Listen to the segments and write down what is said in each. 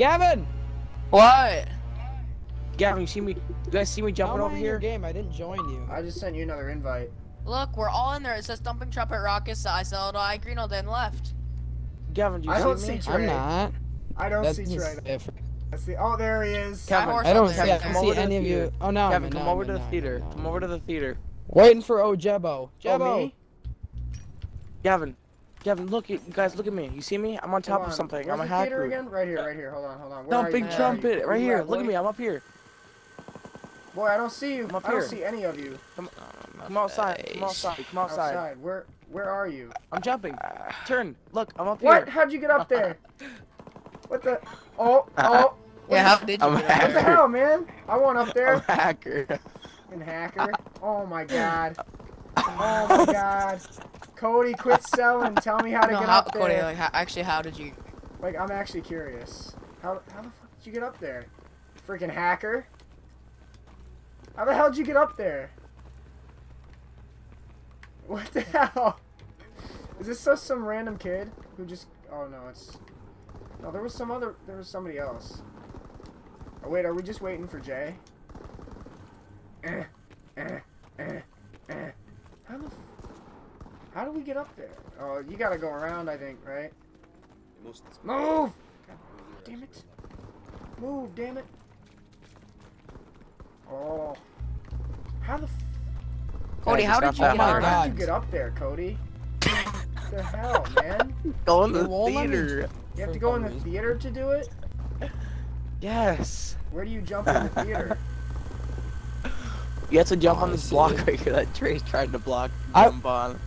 Gavin! What? Gavin, you see me? You guys see me How jumping am I over in your here? game? I didn't join you. I just sent you another invite. Look, we're all in there. It says Thumping Trumpet Rockets, I Zelda, I Greeno, then left. Gavin, do you I see don't me? see I'm not. I don't That's see Trey. different. I see. Oh, there he is. Kevin, I don't up see, there. Come don't over see any of you. Oh, no. Kevin, come no, over to the no, theater. Come over to the theater. Waiting for Ojebo. Oh, me? Gavin, Gavin, look, at, you guys, look at me. You see me? I'm on top Hold of something. Where's I'm a the theater hacker. again? Right here, right here. Hold on, hold on. Where are Thumping you? trumpet, Where right here. at, Look at me. I'm up here. Boy, I don't see you. I'm up I don't here. see any of you. Come come outside. Come outside. Come outside. Outside. Where Where are you? I'm jumping. Turn. Look, I'm up What? here. What? How'd you get up there? what the? Oh, oh. What Yeah, how did you I'm get a up What the hell, man? I want up I'm there. a hacker. Fucking hacker. Oh my god. Oh my god. Cody, quit selling. Tell me how to No, get how, up there. Cody, like, how, actually, how did you? Like, I'm actually curious. How, how the fuck did you get up there? Freaking hacker. How the hell did you get up there? What the hell? Is this just some random kid who just... Oh, no, it's... No, there was some other... There was somebody else. Oh, wait, are we just waiting for Jay? Eh, eh, eh, eh. How the... f- How do we get up there? Oh, you gotta go around, I think, right? Move! God damn it. Move, damn it. Oh. How the f- Cody, how did you get that. How did you get up there, Cody? what the hell, man? Go in the won't let me- theater. You have to go in the theater to do it? Yes. Where do you jump in the theater? You have to jump Oh, on this block right here that Trey's trying to block. I- on.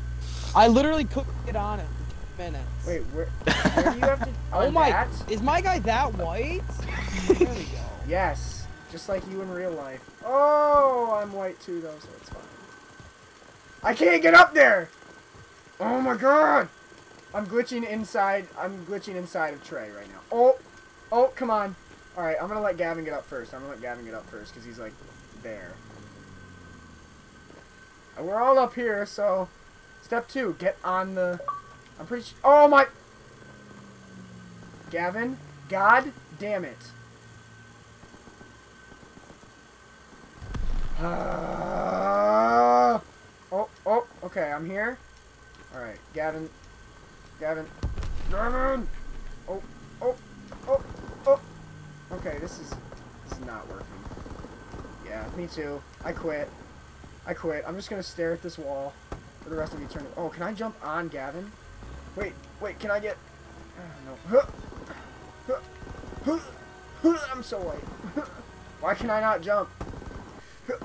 I literally couldn't get on it for 10 minutes. Wait, where, where do you have to... Oh on my- that? Is my guy that white? there we go. Yes. Just like you in real life. Oh, I'm white too, though, so it's fine. I can't get up there! Oh my god! I'm glitching inside. I'm glitching inside of Trey right now. Oh! Oh, come on. Alright, I'm gonna let Gavin get up first. I'm gonna let Gavin get up first, because he's, like, there. And we're all up here, so... Step two, get on the... I'm pretty sure... Oh my... Gavin? God damn it. Ah. oh, oh, okay, I'm here. Alright, Gavin. Gavin. Gavin! Oh, oh, oh, oh. Okay, this is, this is not working. Yeah, me too. I quit. I quit. I'm just gonna stare at this wall for the rest of eternity. Oh, can I jump on Gavin? Wait, wait, can I get... Uh, no. Huh. Huh. Huh. Huh. I'm so late. Why can I not jump? Okay,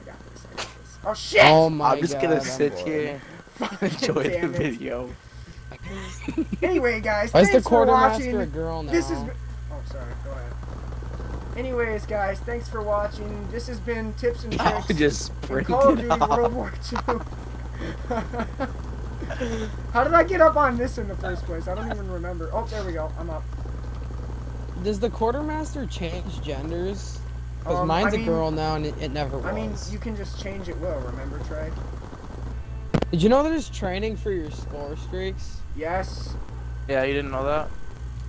I got this. I got this. Oh shit! Oh my I'm just god. gonna I'm sit here and enjoy the video. Anyway, guys, Why is the thanks for quartermaster a watching. girl now? This is. Oh, sorry. Go ahead. Anyways, guys, thanks for watching. This has been tips and I tricks just in Call of Duty off. World War II. How did I get up on this in the first place? I don't even remember. Oh, there we go. I'm up. Does the quartermaster change genders? Because Um, mine's I a mean- girl now and it, it never was. I mean, you can just change it. Will remember, Trey? Did you know there's training for your score streaks? Yes. Yeah, you didn't know that?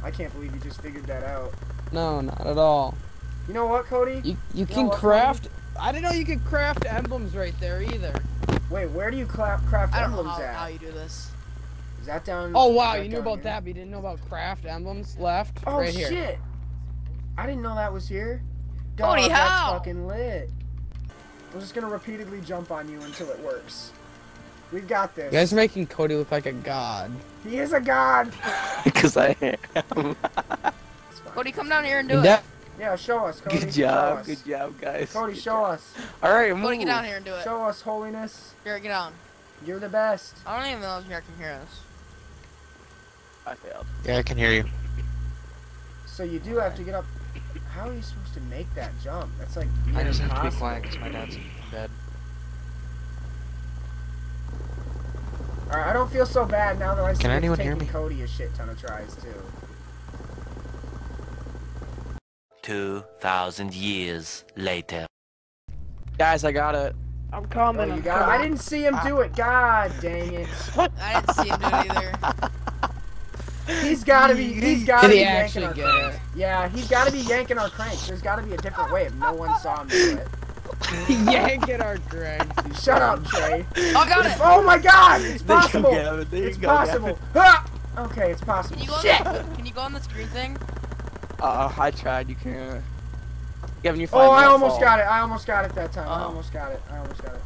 I can't believe you just figured that out. No, not at all. You know what, Cody? You you know can what, craft. I didn't know you could craft emblems right there either. Wait, where do you cla- craft I don't know emblems how, at? how you do this. Is that down? Oh wow, that you knew about here? that, but you didn't know about craft emblems left. Oh right here. shit! I didn't know that was here. Cody, Dog, that's how? fucking lit. I'm just gonna repeatedly jump on you until it works. We've got this. You guys are making Cody look like a god. he is a god. Because I am. It's fine. Cody, come down here and do And it. That- Yeah, show us, Cody. Good show job. us. Good job, guys. Cody, Good show job. us. Alright, move. Cody, get down here and do it. Show us holiness. Here, get down. You're the best. I don't even know if you can hear us. I failed. Yeah, I can hear you. So you do have to get up. How are you supposed to make that jump? That's like I near just have to be impossible. quiet because my dad's dead. Alright, I don't feel so bad now that I see Can it's anyone hear taking me? Cody a shit ton of tries too. 2,000 years later. Guys, I got it. I'm coming. Oh, you got it. I didn't see him do it. God dang it. I didn't see him do it either. He's gotta be. He's gotta Did be he yanking actually our get cranks. it? Yeah, he's gotta be yanking our cranks. There's gotta be a different way if no one saw him do it. Yanking our drag. Shut up, Trey. Oh, got it! Oh my God! It's There you go, possible. Gavin. It's go, possible. Ah! Okay, it's possible. Can you go Shit! on the, Can you go on the screen thing? Uh, I tried. You can't. Gavin, you find Oh, I almost fall. got it. I almost got it that time. I Oh. almost got it. I almost got it.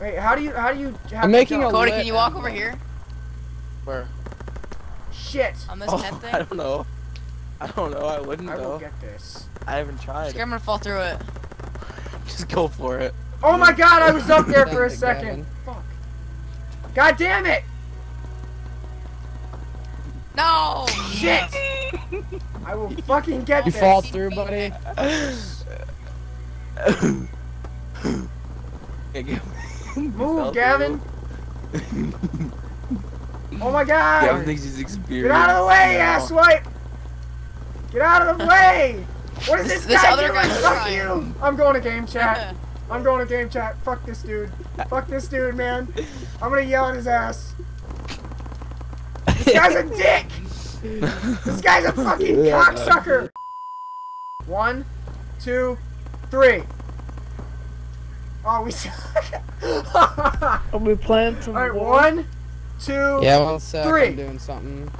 Wait, how do you? How do you? Have I'm to making jump? a Cody, lit can you walk over here Where? Shit! on this Oh, tent I don't know. I don't know. I wouldn't I will get this. I haven't tried. I'm gonna fall through it. Just go for it. Oh my God! I was up there for a second. Fuck. God damn it! No! Shit! I will fucking get You this. fall through, buddy. Yeah, Gavin. You fell Move, through. Gavin. Oh my God! Gavin thinks he's experienced. Get out of the way, now. asswipe! Get out of the way! What is This- this, this guy other doing? Fuck you! I'm going to game chat. I'm going to game chat. Fuck this dude. Fuck this dude, man. I'm gonna yell at his ass. This guy's a dick! This guy's a fucking Yeah. cocksucker! One, two, three. Oh, we suck. Are we playing some Alright, war? one, two. Yeah, one sec. Three. I'm doing something.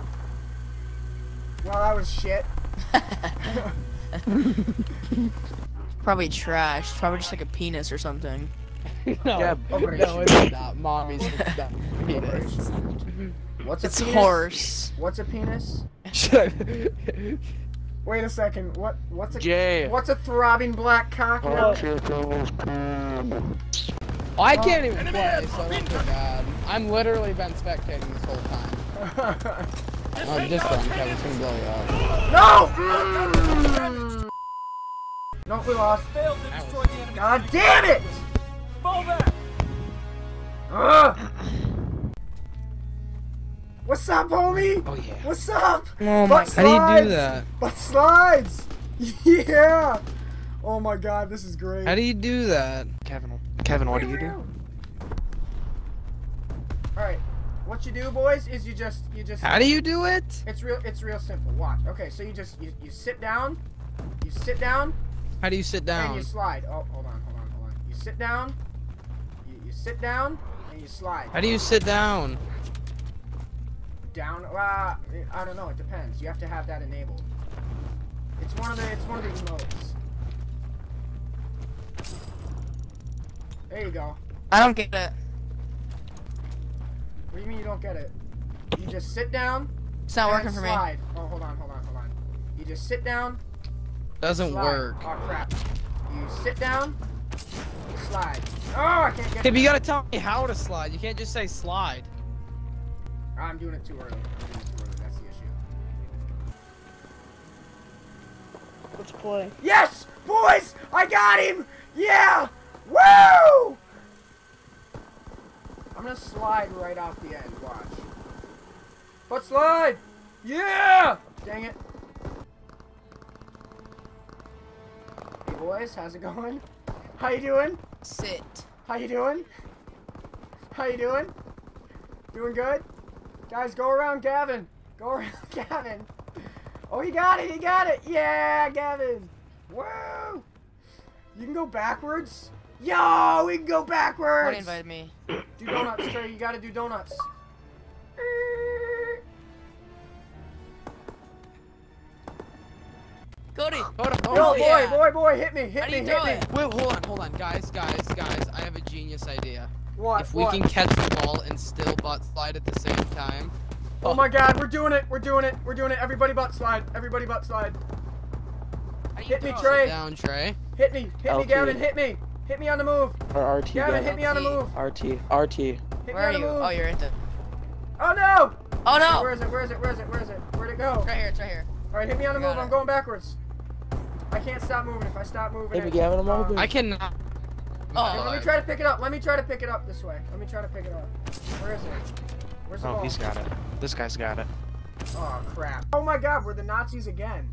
Well, that was shit. Probably trash. Probably just like a penis or something. no, Yeah, no, it's not. Mommy's not. Penis. What's a It's penis? horse. What's a penis? Wait a second. What? What's a Jay. What's a throbbing black cock? now? Oh, I can't even play, so don't bad. I'm literally been spectating this whole time. Oh, just run, Kevin. It's gonna blow you up. no! Mm. No, we lost. God damn it! Ugh. What's up, homie? Oh yeah. What's up? Oh my- How do you do that? Butt slides! Yeah! Oh my god, this is great. How do you do that? Kevin, Kevin, what do you do? Alright, what you do, boys, is you just, you just... How do you do it? It's real, it's real simple. Watch. Okay, so you just, you, you sit down, you sit down, How do you sit down? and down? you slide. Oh, hold on, hold on, hold on. You sit down, you, you sit down, and you slide. How do you sit down? Down, uh, I don't know, it depends. You have to have that enabled. It's one of the, it's one of the emotes. There you go. I don't get it. What do you mean you don't get it? You just sit down, It's not and working for me. Oh, hold on, hold on, hold on. You just sit down, Doesn't slide. work. Oh crap. You sit down, slide. Oh, I can't get Okay, but you gotta tell me how to slide. You can't just say slide. I'm doing it too early. I'm doing it too early. That's the issue. Let's play. Yes! Boys! I got him! Yeah! Woo! I'm gonna slide right off the end. Watch. Butt slide! Yeah! Dang it. Hey boys, how's it going? How you doing? Sit. How you doing? How you doing? Doing good? Guys, go around Gavin. Go around Gavin. Oh, he got it. He got it. Yeah, Gavin. Woo! You can go backwards. Yo, we can go backwards. invited me. Do donuts, Trey. You gotta do donuts. Cody! Hold on, hold Yo, boy, yeah. boy, boy, hit me, hit How me, hit me. Wait, hold on, hold on, guys, guys, guys. I have a genius idea. What? If we what? can catch the ball and still butt slide at the same time. Oh my God, we're doing it. We're doing it. We're doing it. Everybody butt slide. Everybody butt slide. How do Hit me. Trey. Sit down, Trey. Hit me. Hit me, Gavin. Hit me. Hit me on the move. Or RT. Gavin, Gavin. hit me on the move. RT. RT. Hit Where me are on the you? move. Oh, you're right there. Oh no! Oh no! Where is it? Where is it? Where is it? Where is it? Where'd it go? It's right here, it's right here. All right, hit me on the move. got I'm going backwards. I can't stop moving. If I stop moving, Hey, it- Gavin, I'm um, open. I cannot. Oh, Here, let me try to pick it up. Let me try to pick it up this way. Let me try to pick it up. Where is it? Where's the Oh, ball? he's got it. This guy's got it. Oh crap! Oh my God, we're the Nazis again.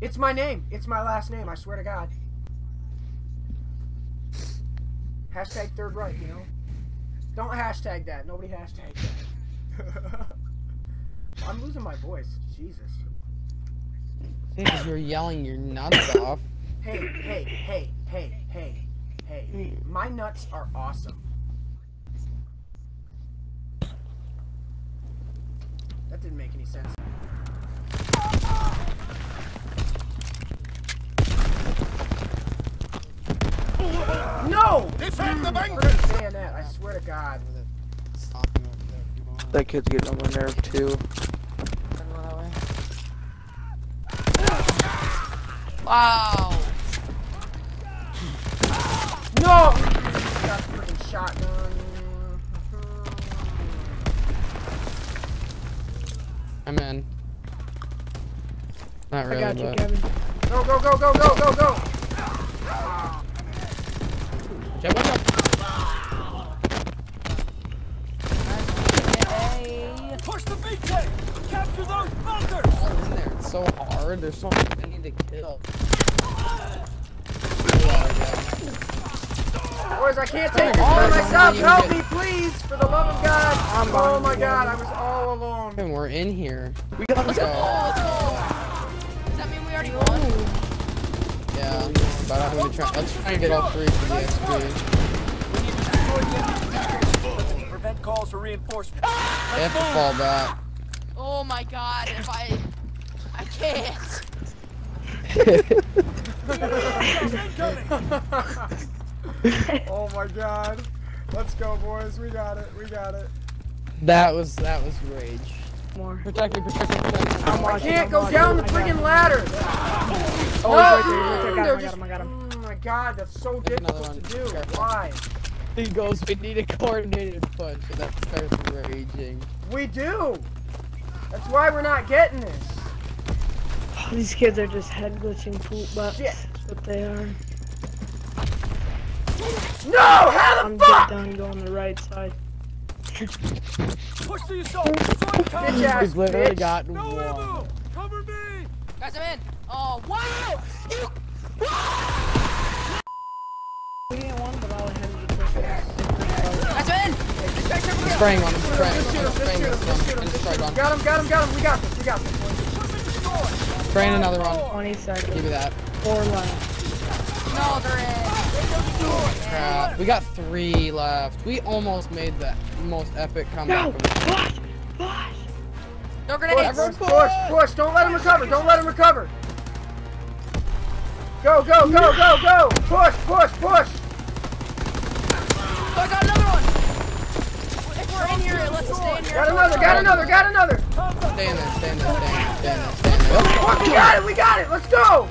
It's my name. It's my last name. I swear to God. Hashtag Third Reich, You know. Don't hashtag that. Nobody hashtag that. I'm losing my voice. Jesus. Because you're yelling your nuts off. Hey, hey, hey, hey, hey, hey. My nuts are awesome. That didn't make any sense. No! Defend the bayonet, I swear to God. That kid's getting on my nerve too. Wow. No! Got the freaking shotgun. I'm in. Not I really, got you, but. Kevin. Go, go, go, go, go, go, go! Jump, jump, jump. All in there. It's so hard. There's so many to kill. Boys, I can't take this by myself. Help me, please, for the love of God. I'm Oh my God, I was all alone. And we're in here. We got Let's him. go. Let's go. Does that mean we already won? Yeah. But I'm gonna try. Let's try and get all three for the XP. Prevent calls for reinforcements. Ah! They have to fall back. Oh my god, if I... I can't. oh my God. Let's go, boys. We got it. We got it. that was that was rage. More. Protect me, protect me, protect me. I'm I can't I'm go watching. down the oh, oh, I got friggin' ladder. Oh, No, he's right there, he's right there. they're got just- him, I got him, I got him. Oh my God, that's so There's difficult to do. Careful. Why? He goes, we need a coordinated push, and that starts raging. We do. That's why we're not getting this. These kids are just head glitching poop butts. Shit. That's what they are. No, how the I'm fuck? dead done going the right side. Push to yourself. Join cover. Bitch ass We've literally got No one. ammo. Cover me. Guys, I'm in. Oh, wow! You... We didn't want, but all I had to do was push. Guys, I'm in! I'm spraying one, I'm spraying, Just shoot him, I'm spraying shoot him, this just one. him, I just just sprayed shoot him. one. Got him, got him, got him. We got this, we got this. Spraying another one. 20 seconds. Give me that. Four left. No, they're in. Crap. We got three left. We almost made the most epic comeback. No! of- Push! Push! They're Push, grenades. push, push, push. Don't let him recover. Don't let him recover. Go, go, go, go, go. Push, push, push. Oh, I got another one! If we're in here, let's stay in here. Got another, got another, got another. Stay in there, stay in there, stay in there, stay in there, stay in there. Oh, we got it, we got it. Let's go.